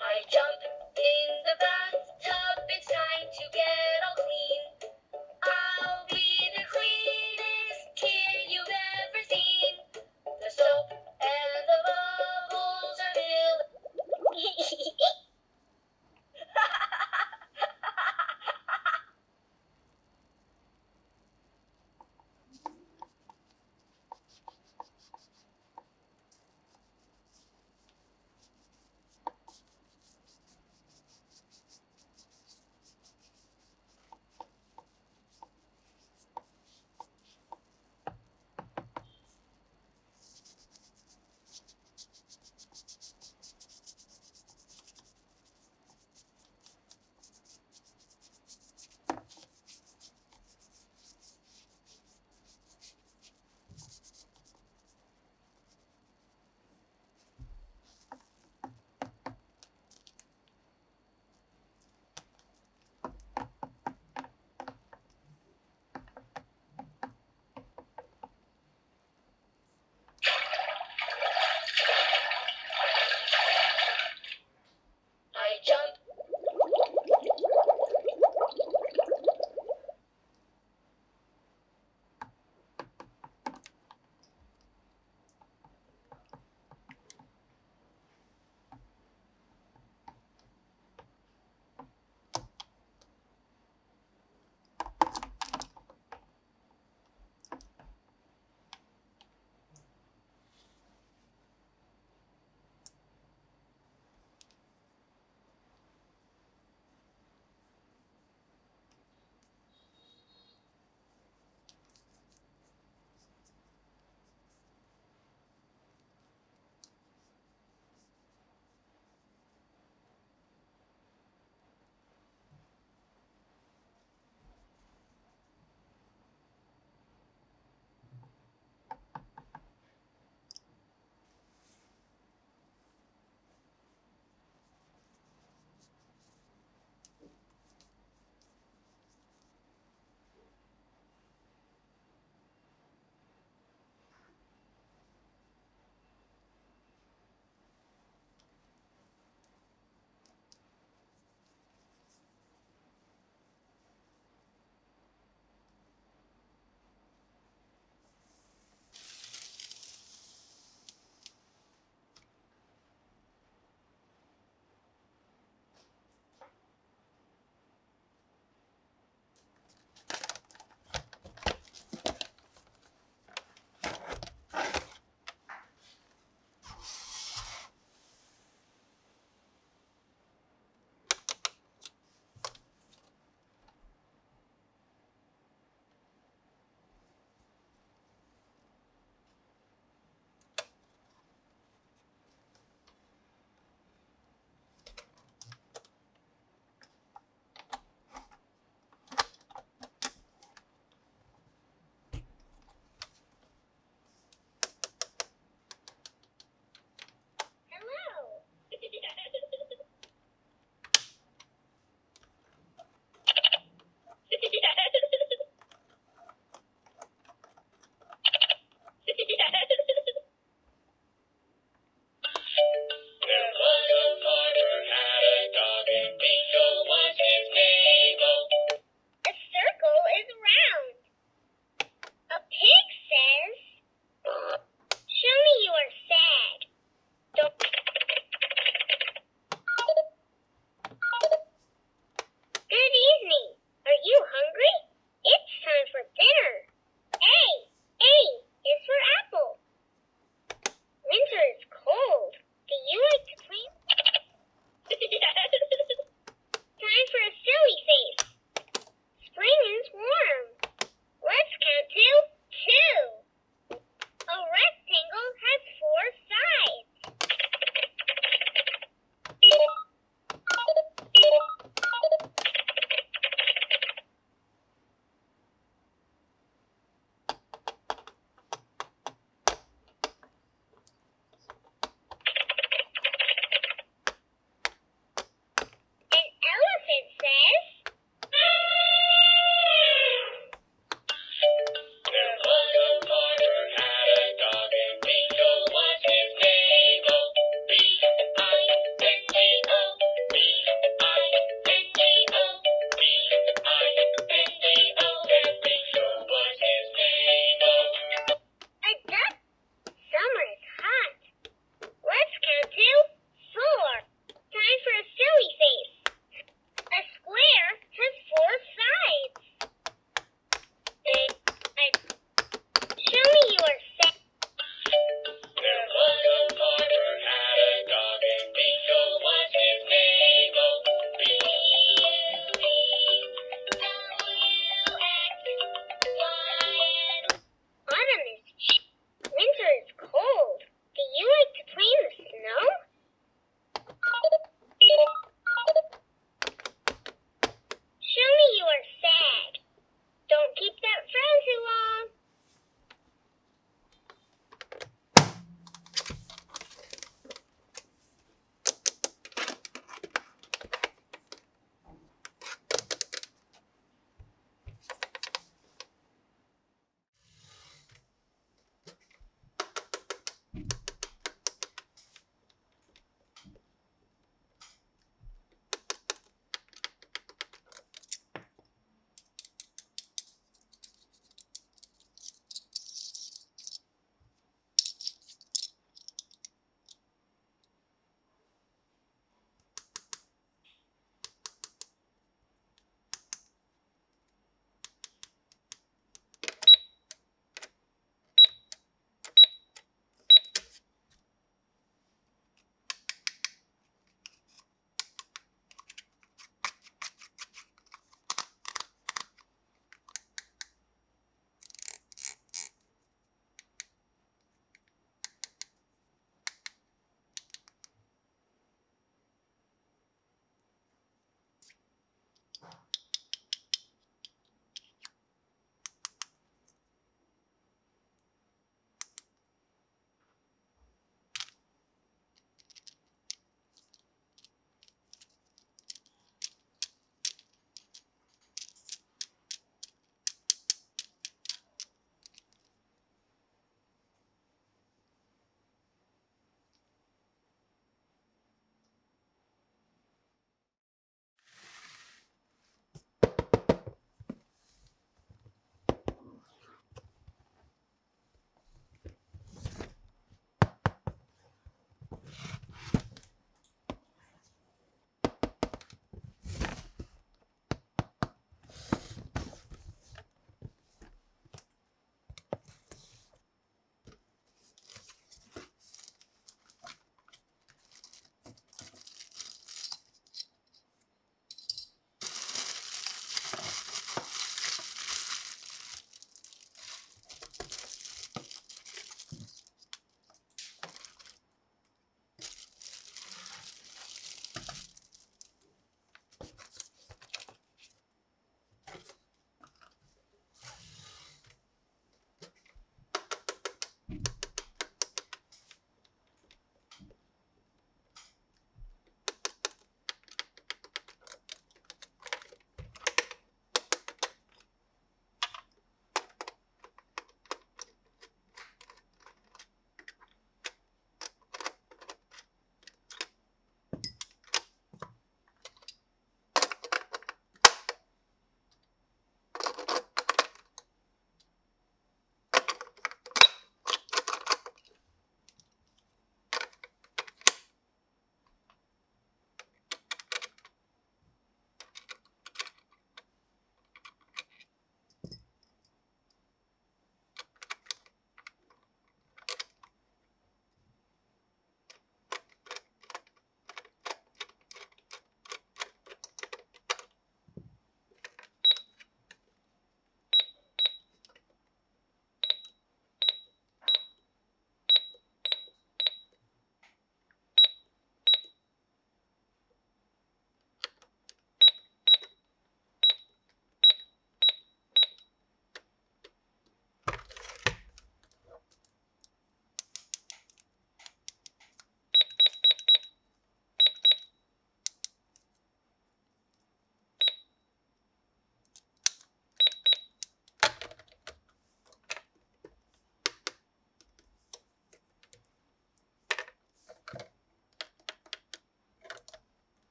I jump in the bathtub, it's time to get all clean.